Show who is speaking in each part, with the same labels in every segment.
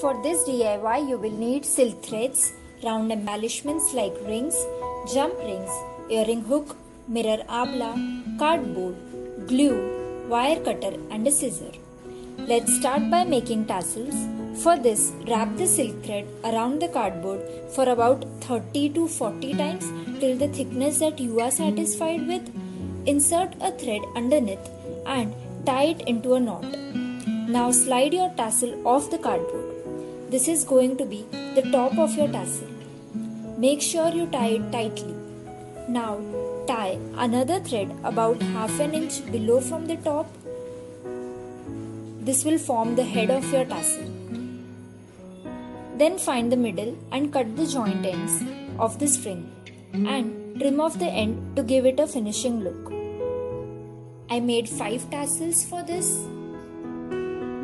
Speaker 1: For this DIY, you will need silk threads, round embellishments like rings, jump rings, earring hook, mirror abla, cardboard, glue, wire cutter and a scissor. Let's start by making tassels. For this, wrap the silk thread around the cardboard for about 30 to 40 times till the thickness that you are satisfied with. Insert a thread underneath and tie it into a knot. Now slide your tassel off the cardboard. This is going to be the top of your tassel. Make sure you tie it tightly. Now tie another thread about half an inch below from the top. This will form the head of your tassel. Then find the middle and cut the joint ends of the string and trim off the end to give it a finishing look. I made 5 tassels for this.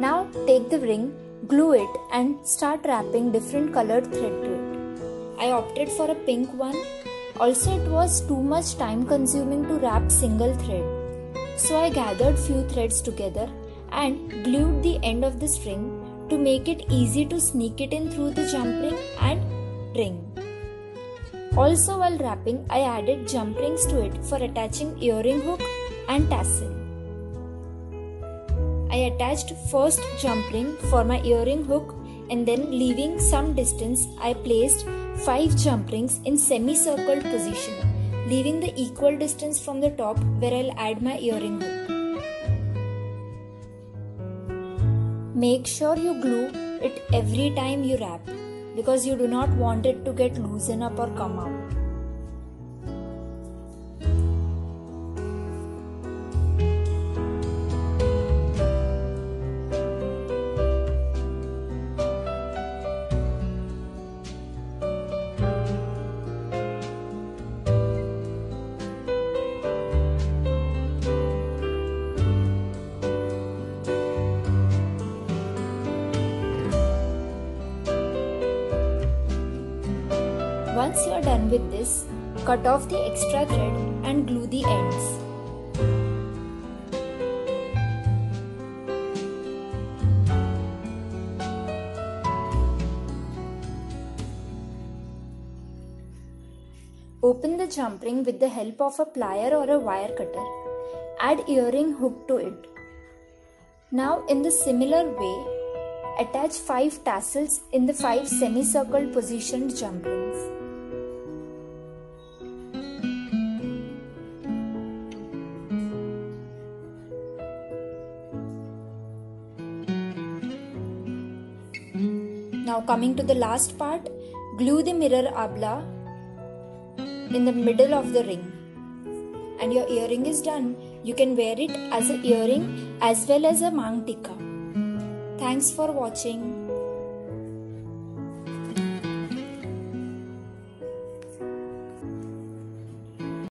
Speaker 1: Now take the ring, glue it and start wrapping different colored thread to it. I opted for a pink one. Also it was too much time consuming to wrap single thread. So I gathered few threads together and glued the end of the string to make it easy to sneak it in through the jump ring and ring. Also while wrapping I added jump rings to it for attaching earring hook and tassel. I attached first jump ring for my earring hook and then leaving some distance I placed 5 jump rings in semicircle position leaving the equal distance from the top where I'll add my earring hook. Make sure you glue it every time you wrap because you do not want it to get loosen up or come out. Once you are done with this, cut off the extra thread and glue the ends. Open the jump ring with the help of a plier or a wire cutter. Add earring hook to it. Now in the similar way, attach 5 tassels in the 5 semicircle positioned jump rings. Now coming to the last part, glue the mirror abla in the middle of the ring. And your earring is done. You can wear it as an earring as well as a maang tikka. Thanks for watching.